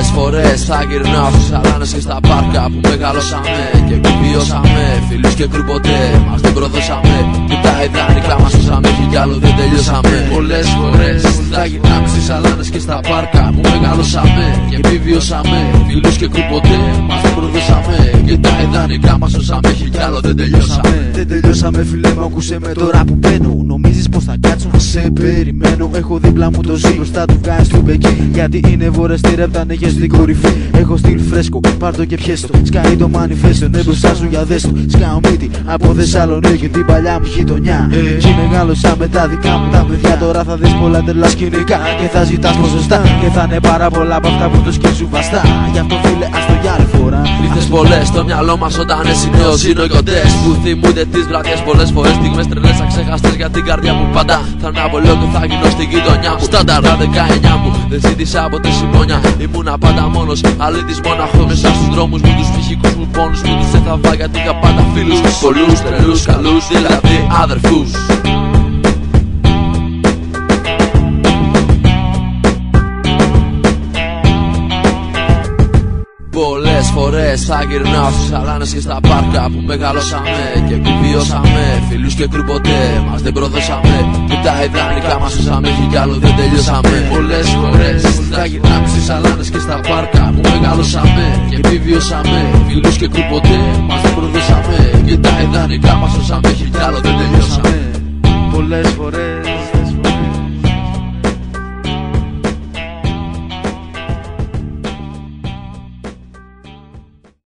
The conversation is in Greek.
Πολλές φορές θα γυρνάω στις αλάνες και στα πάρκα που μεγαλώσαμε Και επιβιώσαμε φίλους και κρυποτέ μας δεν προδώσαμε. Και τα ιδανικά μας σώσαμε και κι άλλο δεν τελειώσαμε. Πολλές φορές θα γυρνάμε στις αλάνες και στα πάρκα που μεγαλώσαμε Και επιβιώσαμε. Φίλους και κρυποτέ μας δεν προδώσαμε. Και τα ιδανικά μας σώσαμε και κι άλλο δεν τελειώσαμε. Δεν τελειώσαμε φίλε μου ακούσε με τώρα που μπαίνω Νομίζεις πως θα κάτσω. Να σε περιμένω Έχω δίπλα μου το ζει μπροστά του βγάζεις του μπεκί. Γιατί είναι βορεστή ρεύταν έχεις στην κορυφή. Έχω στυλ φρέσκο πάρ' το και πιέστο. Σκάει το μανιφέστο ναι μπροστά σου για δέστο. Σκάω μύτη από Θεσσαλονίκη την παλιά μου γειτονιά. Κι μεγάλωσα με τα δικά μου τα παιδιά. Τώρα θα δεις πολλά τρελά σκηνικά Και θα ζητάς ποσοστά Και θα είναι πάρα πολλά από αυτά που το σκέφτου βαστά. Γι' αυτό φίλε ας το για άλλη φορά Ήρθες πολλές στο μυαλό μας όταν είναι ο συνοικωτές Που θυμούνται τις βραδιές πολλές φορές. Στιγμές τρελές αξέχαστες για την καρδιά μου. Πάντα Θα ανάβω λέω και θα γίνω στην γειτονιά μου. Στάνταρα 19 μου. Δεν ζήτησα από τη συμμόνια Ήμουνα πάντα μόνος. Αλήτης μοναχό Μέσα στους δρόμους μου. Τους ψυχικούς μου πόνους μου. Τους έθαβα γιατί είχα πάντα φίλους. Πολλούς τρελούς καλούς δηλαδή αδερφούς Πολλές φορές θα γυρνάω στις αλάνες και στα πάρκα που μεγαλώσαμε Και επιβιώσαμε. Φίλους και κρυποτέ μας δεν προδώσαμε. Και τα ιδανικά μας σώσαμε και κι άλλο δεν τελειώσαμε. Πολλές φορές θα γυρνάμε στις αλάνες και στα πάρκα που μεγαλώσαμε Και επιβιώσαμε. Φίλους και κρυποτέ μας δεν προδώσαμε. Και τα ιδανικά μας σώσαμε και